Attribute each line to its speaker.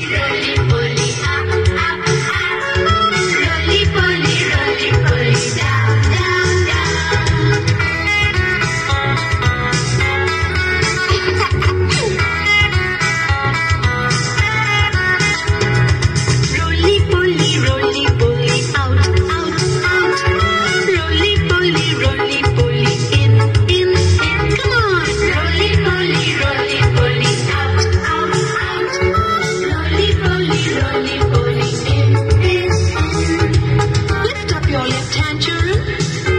Speaker 1: Rolling, Manchurian?